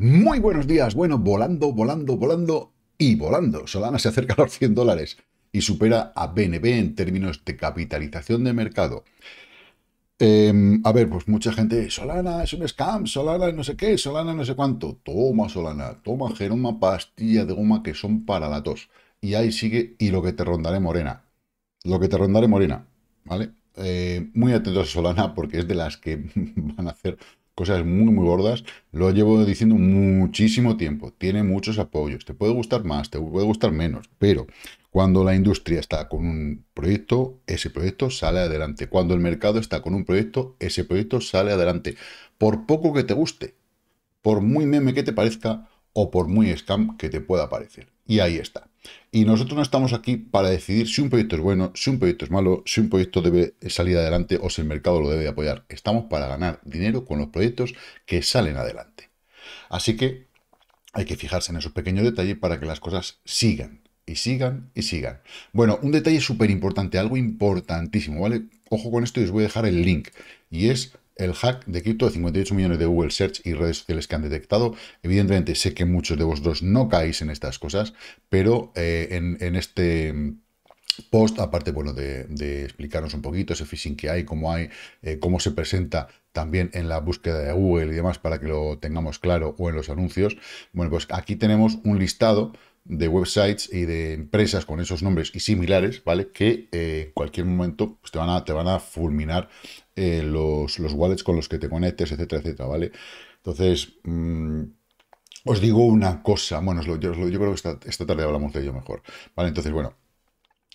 Muy buenos días. Bueno, volando, volando, volando y volando. Solana se acerca a los 100 dólares y supera a BNB en términos de capitalización de mercado. Em, a ver, pues mucha gente, Solana es un scam, Solana no sé qué, Solana no sé cuánto. Toma Solana, toma Geroma, pastilla de goma que son para la tos. Y ahí sigue, y lo que te rondaré morena. Lo que te rondaré morena, ¿vale? Eh, muy atentos a Solana porque es de las que van a hacer cosas muy, muy gordas. Lo llevo diciendo muchísimo tiempo. Tiene muchos apoyos. Te puede gustar más, te puede gustar menos, pero cuando la industria está con un proyecto, ese proyecto sale adelante. Cuando el mercado está con un proyecto, ese proyecto sale adelante. Por poco que te guste, por muy meme que te parezca o por muy scam que te pueda parecer. Y ahí está. Y nosotros no estamos aquí para decidir si un proyecto es bueno, si un proyecto es malo, si un proyecto debe salir adelante o si el mercado lo debe apoyar. Estamos para ganar dinero con los proyectos que salen adelante. Así que hay que fijarse en esos pequeños detalles para que las cosas sigan y sigan y sigan. Bueno, un detalle súper importante, algo importantísimo, ¿vale? Ojo con esto y os voy a dejar el link. Y es el hack de cripto de 58 millones de Google Search y redes sociales que han detectado. Evidentemente sé que muchos de vosotros no caéis en estas cosas, pero eh, en, este post, aparte bueno, de, explicarnos un poquito ese phishing que hay, cómo hay, eh, cómo se presenta también en la búsqueda de Google y demás para que lo tengamos claro o en los anuncios. Bueno, pues aquí tenemos un listado de websites y de empresas con esos nombres y similares, ¿vale? Que eh, en cualquier momento pues, te, van a, te van a fulminar eh, los, los, wallets con los que te conectes, etcétera, etcétera, ¿vale? Entonces, mm, os digo una cosa, bueno, yo, yo, creo que esta, esta, tarde hablamos de ello mejor, ¿vale? Entonces, bueno,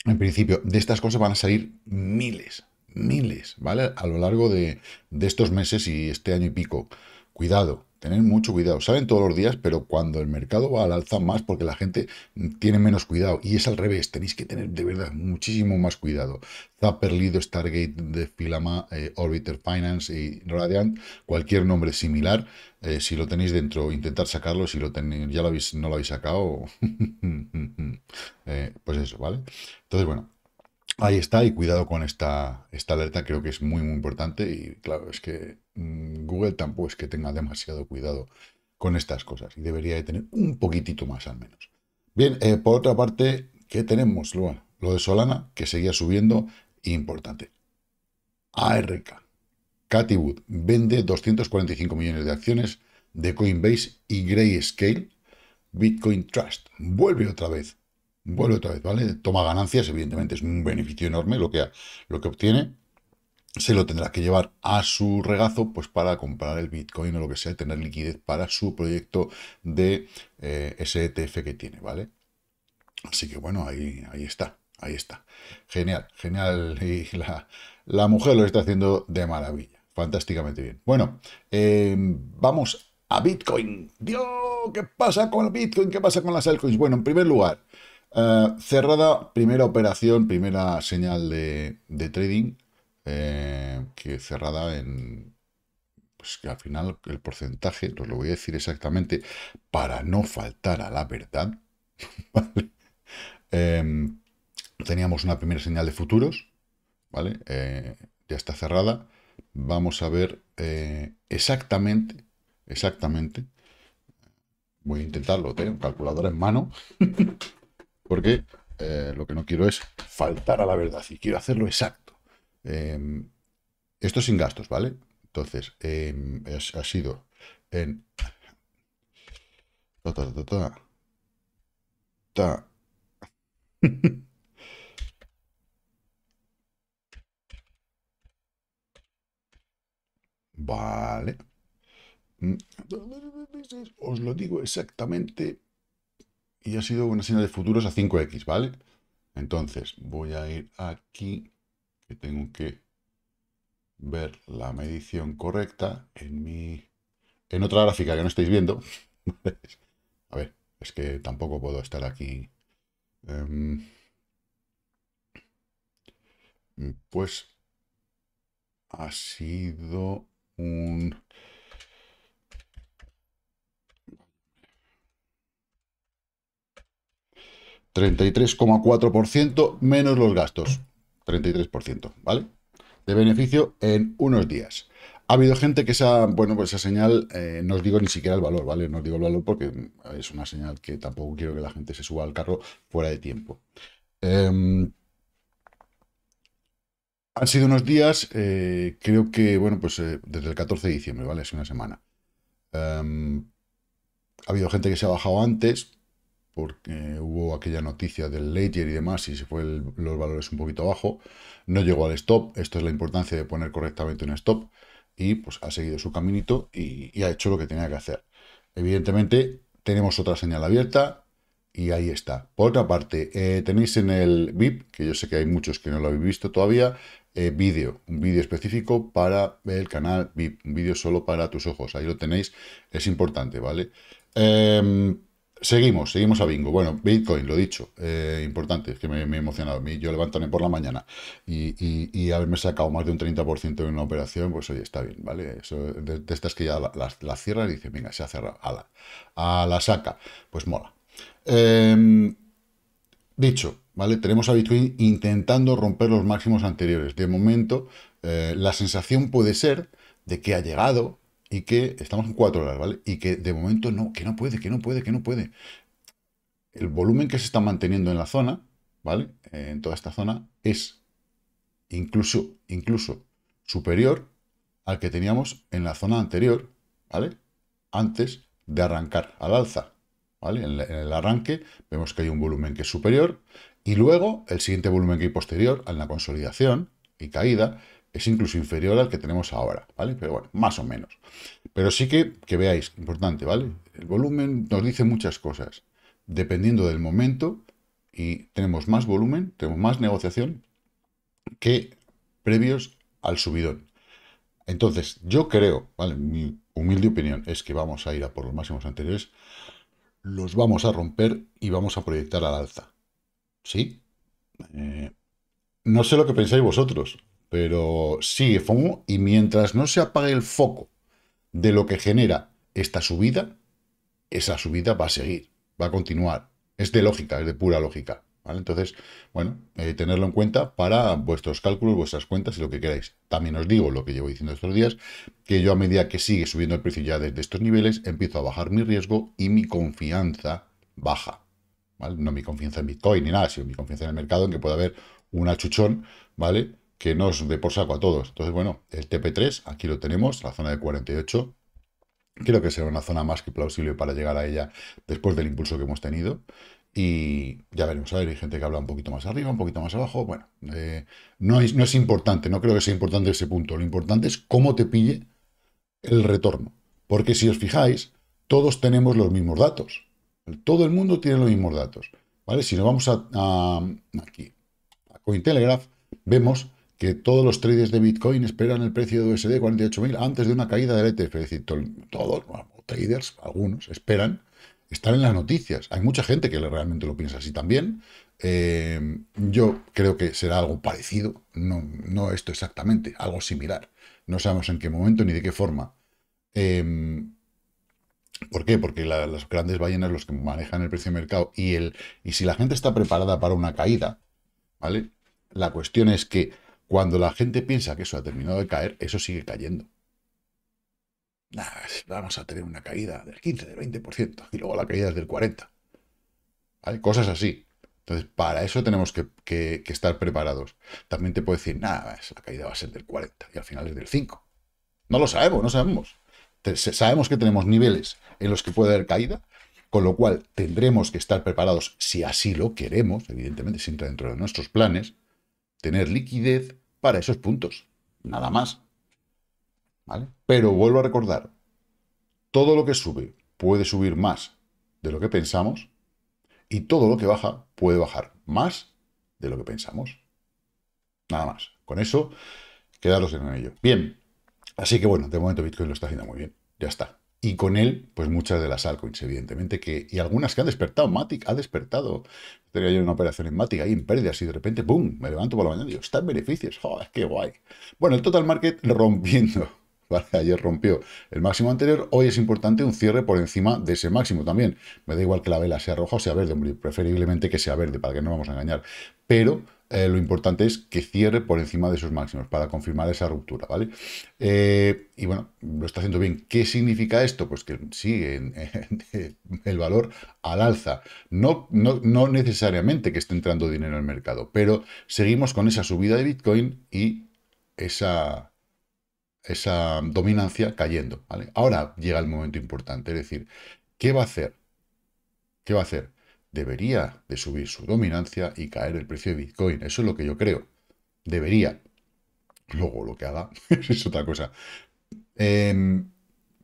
en principio, de estas cosas van a salir miles, miles, ¿vale? A lo largo de, de estos meses y este año y pico. Cuidado, tener mucho cuidado. Salen todos los días, pero cuando el mercado va al alza más porque la gente tiene menos cuidado. Y es al revés, tenéis que tener de verdad muchísimo más cuidado. Zapper, Lido, Stargate, de Filama, eh, Orbiter Finance y Radiant, cualquier nombre similar, eh, si lo tenéis dentro, intentar sacarlo, si lo tenéis, ya lo habéis, no lo habéis sacado, eh, pues eso, ¿vale? Entonces, bueno, Ahí está, y cuidado con esta, alerta, creo que es muy, muy importante. Y claro, es que mm, Google tampoco es que tenga demasiado cuidado con estas cosas y debería de tener un poquitito más al menos. Bien, eh, por otra parte, ¿qué tenemos? Lo, lo de Solana, que seguía subiendo, importante. ARK. Cathy Wood vende 245 millones de acciones de Coinbase y Grayscale. Bitcoin Trust vuelve otra vez vuelve otra vez, ¿vale? Toma ganancias, evidentemente es un beneficio enorme lo que, lo que obtiene. Se lo tendrá que llevar a su regazo pues para comprar el Bitcoin o lo que sea, tener liquidez para su proyecto de eh, SETF que tiene, ¿vale? Así que bueno, ahí, ahí está, ahí está. Genial, genial. Y la, mujer lo está haciendo de maravilla, fantásticamente bien. Bueno, eh, vamos a Bitcoin. Dios, ¿qué pasa con Bitcoin? ¿Qué pasa con las altcoins? Bueno, en primer lugar, eh, cerrada, primera operación, primera señal de, trading, eh, que cerrada en, pues que al final el porcentaje, os lo voy a decir exactamente, para no faltar a la verdad, em, teníamos una primera señal de futuros, ¿vale? Eh, ya está cerrada. Vamos a ver exactamente, exactamente, voy a intentarlo, tengo un calculador en mano. porque eh, lo que no quiero es faltar a la verdad y quiero hacerlo exacto. Em, esto sin gastos, ¿vale? Entonces, em, ha sido en... Ta, ta, ta, ta. vale. Mm, os lo digo exactamente y ha sido una señal de futuros a 5X, ¿vale? Entonces, voy a ir aquí, que tengo que ver la medición correcta en mi... En otra gráfica que no estáis viendo. a ver, es que tampoco puedo estar aquí. Em, pues ha sido un 33,4% menos los gastos. 33%, ¿vale? De beneficio en unos días. Ha habido gente que esa, bueno, pues esa señal, eh, no os digo ni siquiera el valor, ¿vale? No os digo el valor porque es una señal que tampoco quiero que la gente se suba al carro fuera de tiempo. Em, han sido unos días, eh, creo que, bueno, pues eh, desde el 14 de diciembre, ¿vale? Es una semana. Em, ha habido gente que se ha bajado antes porque hubo aquella noticia del Ledger y demás y se fue los valores un poquito abajo. No llegó al stop. Esto es la importancia de poner correctamente un stop. Y pues ha seguido su caminito y, ha hecho lo que tenía que hacer. Evidentemente tenemos otra señal abierta y ahí está. Por otra parte, eh, tenéis en el VIP, que yo sé que hay muchos que no lo habéis visto todavía, eh, vídeo, un vídeo específico para el canal VIP, un vídeo solo para tus ojos. Ahí lo tenéis, es importante, ¿vale? Em, seguimos, seguimos a bingo. Bueno, Bitcoin, lo dicho, eh, importante, es que me, he emocionado. Yo levantarme por la mañana y, haberme sacado más de un 30% en una operación, pues oye, está bien, ¿vale? Eso, de, estas que ya la, la, cierra y dice, venga, se ha cerrado, a la, a la saca, pues mola. Em, dicho, ¿vale? Tenemos a Bitcoin intentando romper los máximos anteriores. De momento, eh, la sensación puede ser de que ha llegado y que estamos en cuatro horas, ¿vale? Y que de momento no, que no puede, que no puede, que no puede. El volumen que se está manteniendo en la zona, ¿vale? Eh, en toda esta zona es incluso, incluso superior al que teníamos en la zona anterior, ¿vale? Antes de arrancar al alza, ¿vale? En, el arranque vemos que hay un volumen que es superior y luego el siguiente volumen que hay posterior a la consolidación y caída es incluso inferior al que tenemos ahora, ¿vale? Pero bueno, más o menos. Pero sí que, que veáis, importante, ¿vale? El volumen nos dice muchas cosas. Dependiendo del momento, y tenemos más volumen, tenemos más negociación que previos al subidón. Entonces, yo creo, ¿vale? Mi humilde opinión es que vamos a ir a por los máximos anteriores, los vamos a romper y vamos a proyectar al alza. ¿Sí? Eh, no sé lo que pensáis vosotros, pero sí, FOMO, y mientras no se apague el foco de lo que genera esta subida, esa subida va a seguir, va a continuar. Es de lógica, es de pura lógica. ¿vale? Entonces, bueno, eh, tenerlo en cuenta para vuestros cálculos, vuestras cuentas y lo que queráis. También os digo lo que llevo diciendo estos días, que yo a medida que sigue subiendo el precio ya desde estos niveles, empiezo a bajar mi riesgo y mi confianza baja. No mi confianza en Bitcoin ni nada, sino mi confianza en el mercado, en que puede haber un achuchón, ¿vale? Que nos dé por saco a todos. Entonces, bueno, el TP3, aquí lo tenemos, la zona de 48. Creo que será una zona más que plausible para llegar a ella después del impulso que hemos tenido. Y ya veremos, a ver, hay gente que habla un poquito más arriba, un poquito más abajo. Bueno, eh, no, es, no es importante, no creo que sea importante ese punto. Lo importante es cómo te pille el retorno. Porque si os fijáis, todos tenemos los mismos datos. Todo el mundo tiene los mismos datos. ¿Vale? Si nos vamos a, a aquí, a Cointelegraph, vemos que todos los traders de Bitcoin esperan el precio de USD 48.000 antes de una caída del ETF. Es decir, todos, traders, algunos, esperan estar en las noticias. Hay mucha gente que realmente lo piensa así también. Eh, yo creo que será algo parecido, no, esto exactamente, algo similar. No sabemos en qué momento ni de qué forma. Em, ¿Por qué? Porque las grandes ballenas, los que manejan el precio de mercado y, el, y si la gente está preparada para una caída, ¿vale? La cuestión es que cuando la gente piensa que eso ha terminado de caer, eso sigue cayendo. vamos a tener una caída del 15, del 20%, y luego la caída es del 40%. Hay Cosas así. Entonces, para eso tenemos que, estar preparados. También te puedo decir, nada, la caída va a ser del 40 y al final es del 5. No lo sabemos, no sabemos. Sabemos que tenemos niveles en los que puede haber caída, con lo cual tendremos que estar preparados si así lo queremos, evidentemente, si entra dentro de nuestros planes, tener liquidez para esos puntos. Nada más. ¿Vale? Pero vuelvo a recordar, todo lo que sube puede subir más de lo que pensamos y todo lo que baja puede bajar más de lo que pensamos. Nada más. Con eso, quedaros en ello. Bien. Así que bueno, de momento Bitcoin lo está haciendo muy bien. Ya está. Y con él, pues muchas de las altcoins, evidentemente, que, y algunas que han despertado. Matic ha despertado. Tenía yo una operación en Matic ahí en pérdidas y de repente, ¡pum! Me levanto por la mañana y digo, está en beneficios. ¡Joder, qué guay! Bueno, el total market rompiendo Ayer rompió el máximo anterior, hoy es importante un cierre por encima de ese máximo también. Me da igual que la vela sea roja o sea verde, preferiblemente que sea verde, para que no vamos a engañar. Pero eh, lo importante es que cierre por encima de esos máximos para confirmar esa ruptura, ¿vale? Eh, y bueno, lo está haciendo bien. ¿Qué significa esto? Pues que sigue el valor al alza. No, no, no necesariamente que esté entrando dinero el mercado, pero seguimos con esa subida de Bitcoin y esa esa dominancia cayendo. Ahora llega el momento importante, es decir, ¿qué va a hacer? ¿Qué va a hacer? Debería de subir su dominancia y caer el precio de Bitcoin. Eso es lo que yo creo. Debería. Luego lo que haga es otra cosa. Em,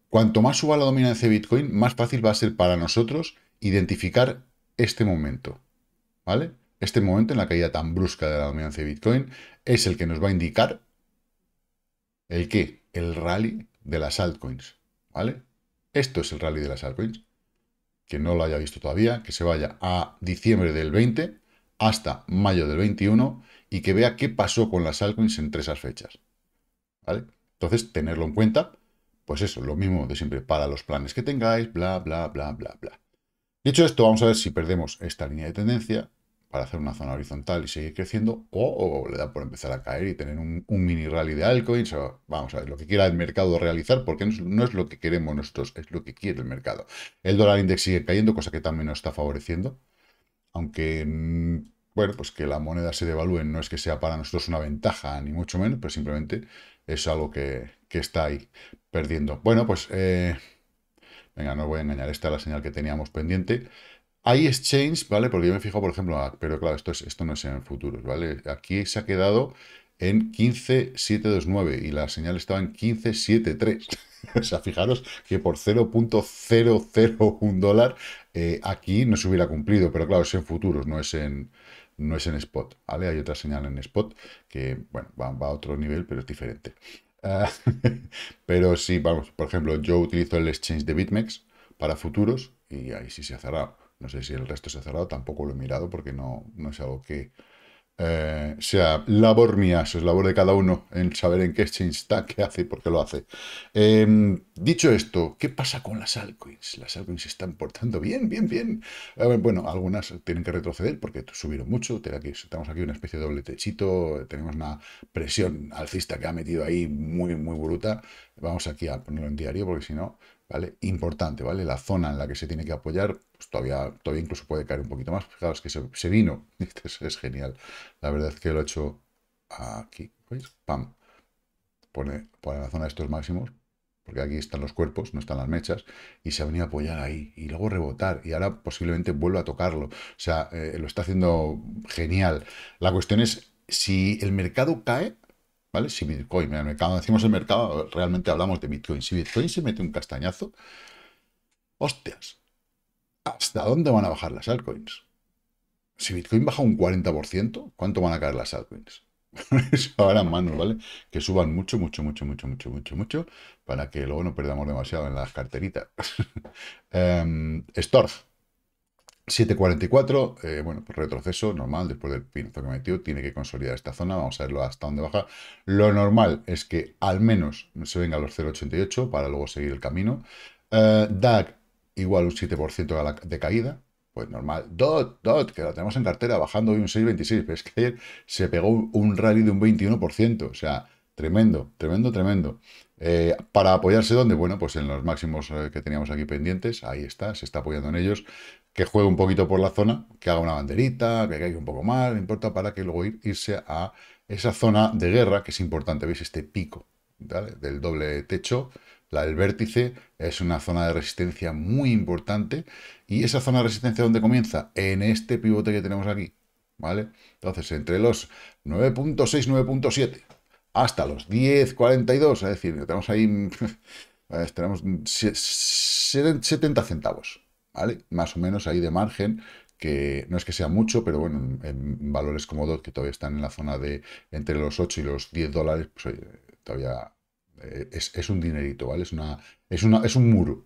cuanto más suba la dominancia de Bitcoin, más fácil va a ser para nosotros identificar este momento. ¿Vale? Este momento en la caída tan brusca de la dominancia de Bitcoin es el que nos va a indicar ¿El qué? El rally de las altcoins, ¿vale? Esto es el rally de las altcoins. Que no lo haya visto todavía, que se vaya a diciembre del 20 hasta mayo del 21 y que vea qué pasó con las altcoins entre esas fechas. ¿Vale? Entonces, tenerlo en cuenta, pues eso, lo mismo de siempre para los planes que tengáis, bla, bla, bla, bla, bla. Dicho esto, vamos a ver si perdemos esta línea de tendencia para hacer una zona horizontal y seguir creciendo, o, le da por empezar a caer y tener un, mini rally de altcoins, o vamos a ver, lo que quiera el mercado realizar, porque no es, lo que queremos nosotros, es lo que quiere el mercado. El dólar index sigue cayendo, cosa que también nos está favoreciendo, aunque, mm, bueno, pues que la moneda se devalúe no es que sea para nosotros una ventaja, ni mucho menos, pero simplemente es algo que, está ahí perdiendo. Bueno, pues, eh, venga, no voy a engañar, esta es la señal que teníamos pendiente. Hay exchange, ¿vale? Porque yo me fijo, por ejemplo, pero claro, esto, es, esto no es en futuros, ¿vale? Aquí se ha quedado en 15.729 y la señal estaba en 15.73. o sea, fijaros que por 0.001 dólar eh, aquí no se hubiera cumplido, pero claro, es en futuros, no es en, no es en spot, ¿vale? Hay otra señal en spot que, bueno, va, a otro nivel, pero es diferente. Ah, pero sí, vamos, por ejemplo, yo utilizo el exchange de BitMEX para futuros y ahí sí se ha cerrado. No sé si el resto se ha cerrado, tampoco lo he mirado porque no, no es algo que eh, sea labor mía, es labor de cada uno en saber en qué exchange está, qué hace y por qué lo hace. Em, dicho esto, ¿qué pasa con las altcoins? Las altcoins se están portando bien, bien, bien. bueno, algunas tienen que retroceder porque subieron mucho. Tenemos aquí una especie de doble techito, tenemos una presión alcista que ha metido ahí muy, muy bruta. Vamos aquí a ponerlo en diario porque si no ¿vale? Importante, ¿vale? La zona en la que se tiene que apoyar, pues todavía, todavía incluso puede caer un poquito más. Fijaos que se, vino, es, genial. La verdad es que lo he hecho aquí, ¿veis? Pam. Pone, pone la zona de estos máximos, porque aquí están los cuerpos, no están las mechas, y se ha venido a apoyar ahí, y luego rebotar, y ahora posiblemente vuelva a tocarlo. O sea, eh, lo está haciendo genial. La cuestión es, si el mercado cae, ¿Vale? Si Bitcoin, mercado, decimos el mercado, realmente hablamos de Bitcoin. Si Bitcoin se mete un castañazo, hostias, ¿hasta dónde van a bajar las altcoins? Si Bitcoin baja un 40%, ¿cuánto van a caer las altcoins? Eso ahora manos, ¿vale? Que suban mucho, mucho, mucho, mucho, mucho, mucho, mucho, para que luego no perdamos demasiado en las carteritas. um, Storch, 7.44, eh, bueno, pues retroceso normal después del pinazo que metió, tiene que consolidar esta zona, vamos a verlo hasta dónde baja. Lo normal es que al menos se venga a los 0.88 para luego seguir el camino. Eh, DAG igual un 7% de caída, pues normal. DOT, DOT, que la tenemos en cartera bajando hoy un 6.26, pero es que ayer se pegó un rally de un 21%, o sea, tremendo, tremendo, tremendo. Eh, para apoyarse dónde? Bueno, pues en los máximos que teníamos aquí pendientes, ahí está, se está apoyando en ellos que juegue un poquito por la zona, que haga una banderita, que caiga un poco más, no importa, para que luego irse a esa zona de guerra, que es importante, veis este pico del doble techo, la del vértice, es una zona de resistencia muy importante, y esa zona de resistencia, ¿dónde comienza? En este pivote que tenemos aquí, ¿vale? Entonces, entre los 9.6, 9.7 hasta los 10.42, es decir, tenemos ahí, tenemos 70 centavos, más o menos ahí de margen, que no es que sea mucho, pero bueno, en, valores como DOT, que todavía están en la zona de entre los 8 y los 10 dólares, pues todavía eh, es, un dinerito, ¿vale? Es, una, es, una, es un muro.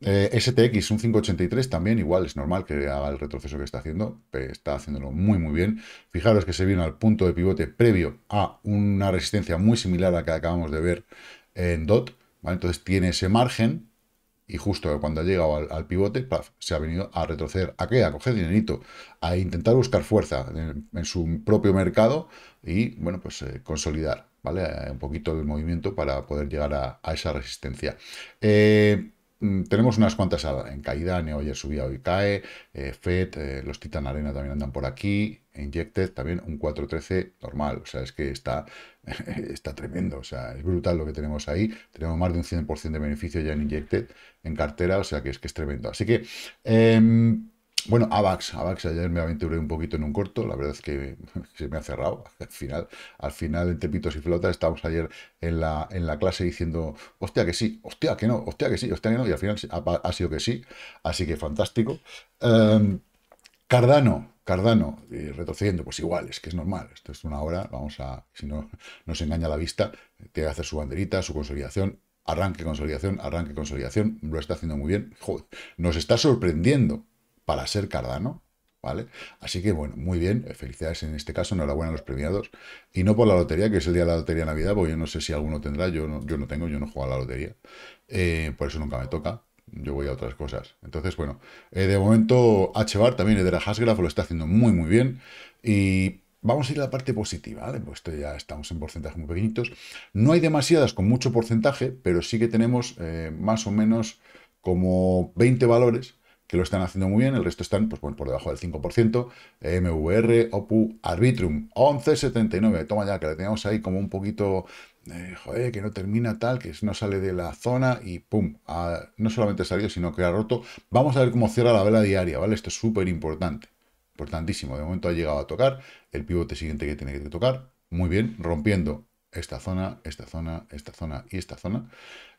Eh, STX, un 583, también igual, es normal que haga el retroceso que está haciendo, está haciéndolo muy muy bien. Fijaros que se vino al punto de pivote previo a una resistencia muy similar a la que acabamos de ver en DOT. Entonces tiene ese margen y justo cuando ha llegado al, pivote, se ha venido a retroceder. ¿A qué? A coger dinerito, a intentar buscar fuerza en, su propio mercado y, bueno, pues eh, consolidar, ¿vale? Eh, un poquito el movimiento para poder llegar a, esa resistencia. Eh, tenemos unas cuantas en caída, Neo ayer subía, hoy cae, eh, FED, eh, los Titan Arena también andan por aquí, Injected también un 4.13 normal, o sea, es que está, está tremendo, o sea, es brutal lo que tenemos ahí, tenemos más de un 100% de beneficio ya en Injected, en cartera, o sea que es que es tremendo. Así que... Em, bueno, AVAX, AVAX ayer me aventuré un poquito en un corto, la verdad es que se me ha cerrado al final, al final en Tepitos y Flotas estábamos ayer en la, en la clase diciendo, hostia que sí, hostia que no, hostia que sí, hostia que no, y al final ha, sido que sí, así que fantástico. Em, Cardano, Cardano, retrocediendo, pues igual, es que es normal, esto es una hora, vamos a, si no nos engaña la vista, tiene que hacer su banderita, su consolidación, arranque, consolidación, arranque, consolidación, lo está haciendo muy bien, Joder, nos está sorprendiendo, para ser Cardano, ¿vale? Así que, bueno, muy bien, felicidades en este caso, enhorabuena a los premiados. Y no por la lotería, que es el día de la lotería de Navidad, porque yo no sé si alguno tendrá, yo no, yo no tengo, yo no juego a la lotería. Eh, por eso nunca me toca, yo voy a otras cosas. Entonces, bueno, eh, de momento HBAR también, Edera Hasgraph, lo está haciendo muy, muy bien. Y Vamos a ir a la parte positiva, ¿vale? Pues esto ya estamos en porcentajes muy pequeñitos. No hay demasiadas con mucho porcentaje, pero sí que tenemos eh, más o menos como 20 valores que lo están haciendo muy bien, el resto están pues, bueno, por debajo del 5%, MVR, OPU, Arbitrum, 11.79, toma ya, que la teníamos ahí como un poquito, eh, joder, que no termina tal, que no sale de la zona y pum, no solamente ha salido, sino que ha roto. Vamos a ver cómo cierra la vela diaria, ¿vale? Esto es súper importante, importantísimo. De momento ha llegado a tocar el pivote siguiente que tiene que tocar, muy bien, rompiendo esta zona, esta zona, esta zona y esta zona.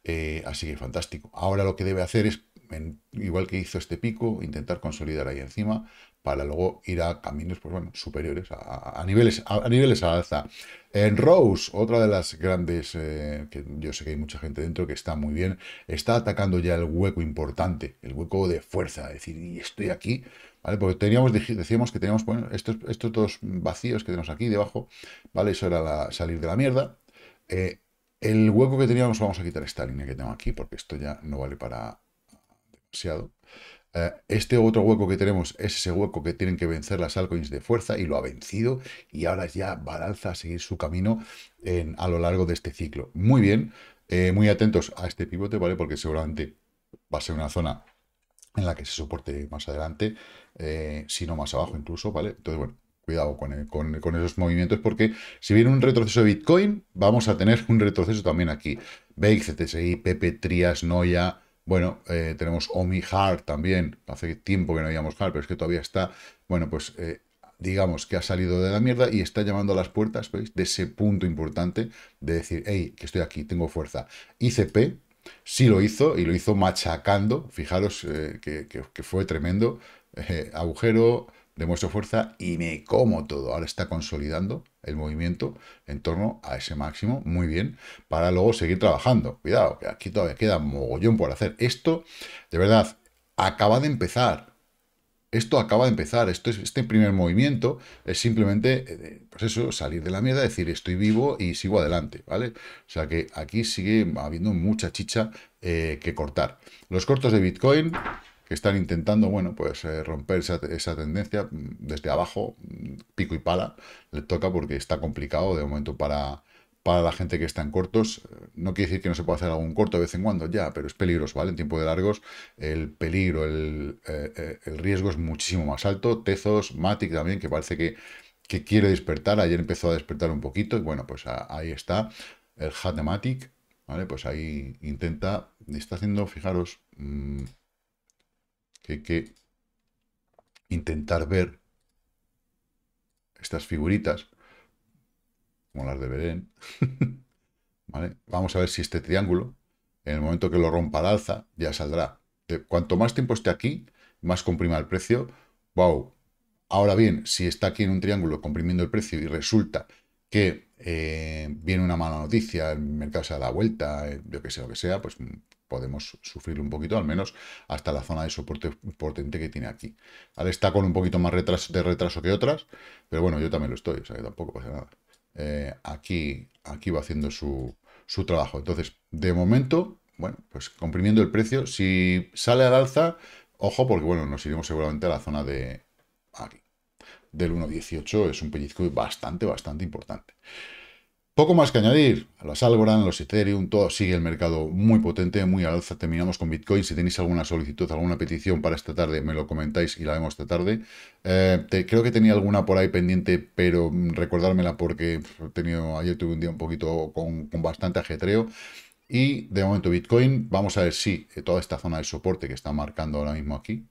Eh, así que fantástico. Ahora lo que debe hacer es igual que hizo este pico, intentar consolidar ahí encima para luego ir a caminos pues bueno, superiores, a, niveles, a, niveles alza. En Rose, otra de las grandes, eh, que yo sé que hay mucha gente dentro que está muy bien, está atacando ya el hueco importante, el hueco de fuerza, es decir, y estoy aquí, ¿vale? Porque teníamos, decíamos que teníamos, estos, estos dos vacíos que tenemos aquí debajo, ¿vale? Eso era salir de la mierda. Eh, el hueco que teníamos, vamos a quitar esta línea que tengo aquí, porque esto ya no vale para eh, este otro hueco que tenemos es ese hueco que tienen que vencer las altcoins de fuerza y lo ha vencido y ahora ya va al alza a seguir su camino en, a lo largo de este ciclo. Muy bien, eh, muy atentos a este pivote, ¿vale? Porque seguramente va a ser una zona en la que se soporte más adelante, eh, si no más abajo incluso, ¿vale? Entonces, bueno, cuidado con, esos movimientos, porque si viene un retroceso de Bitcoin, vamos a tener un retroceso también aquí. BEX, CTSI, Pepe, Trias, Noia, bueno, eh, tenemos Omi Hard también. Hace tiempo que no habíamos Hard, pero es que todavía está. Bueno, pues eh, digamos que ha salido de la mierda y está llamando a las puertas, ¿veis? De ese punto importante de decir, hey, que estoy aquí, tengo fuerza. ICP sí lo hizo y lo hizo machacando. Fijaros eh, que, fue tremendo. agujero, demuestro fuerza y me como todo. Ahora está consolidando el movimiento en torno a ese máximo, muy bien, para luego seguir trabajando. Cuidado, que aquí todavía queda mogollón por hacer. Esto, de verdad, acaba de empezar. Esto acaba de empezar. Esto es, este primer movimiento es simplemente, eh, pues eso, salir de la mierda, decir estoy vivo y sigo adelante, ¿vale? O sea que aquí sigue habiendo mucha chicha eh, que cortar. Los cortos de Bitcoin, están intentando, bueno, pues eh, romper esa, tendencia mm, desde abajo, mm, pico y pala, le toca porque está complicado de momento para, para la gente que está en cortos. No quiere decir que no se pueda hacer algún corto de vez en cuando, ya, pero es peligroso, ¿vale? En tiempo de largos, el peligro, el, eh, eh, el riesgo es muchísimo más alto. Tezos, Matic también, que parece que, que, quiere despertar. Ayer empezó a despertar un poquito y bueno, pues ahí está el hat Matic, ¿vale? Pues ahí intenta, está haciendo, fijaros... Mm, que hay que intentar ver estas figuritas, como las de Berén, ¿vale? Vamos a ver si este triángulo, en el momento que lo rompa al alza, ya saldrá. cuanto más tiempo esté aquí, más comprima el precio. ¡Wow! Ahora bien, si está aquí en un triángulo comprimiendo el precio y resulta que eh, viene una mala noticia, el mercado se da la vuelta, eh, yo que sé, lo que sea, pues podemos sufrir un poquito, al menos hasta la zona de soporte potente que tiene aquí. Está con un poquito más de retraso que otras, pero bueno, yo también lo estoy, o sea que tampoco pasa nada. Eh, aquí, aquí va haciendo su, su trabajo. Entonces, de momento, bueno, pues comprimiendo el precio, si sale al alza, ojo, porque bueno, nos iremos seguramente a la zona de aquí, del 1.18, es un pellizco bastante, bastante importante. Poco más que añadir. A Los Algorand, los Ethereum, todo sigue el mercado muy potente, muy al alza. Terminamos con Bitcoin. Si tenéis alguna solicitud, alguna petición para esta tarde, me lo comentáis y la vemos esta tarde. Eh, creo que tenía alguna por ahí pendiente, pero recordármela porque he tenido, ayer tuve un día un poquito con, con bastante ajetreo. Y de momento Bitcoin, vamos a ver si toda esta zona de soporte que está marcando ahora mismo aquí,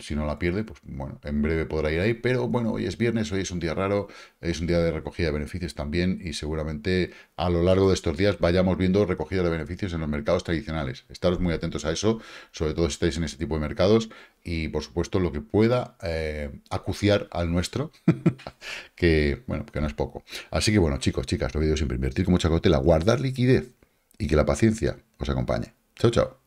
si no la pierde, pues bueno, en breve podrá ir ahí, pero bueno, hoy es viernes, hoy es un día raro, es un día de recogida de beneficios también y seguramente a lo largo de estos días vayamos viendo recogida de beneficios en los mercados tradicionales. Estaros muy atentos a eso, sobre todo si estáis en ese tipo de mercados y por supuesto lo que pueda eh, acuciar al nuestro, que bueno, que no es poco. Así que bueno, chicos, chicas, lo digo siempre, invertir con mucha cautela, guardar liquidez y que la paciencia os acompañe. Chao, chao.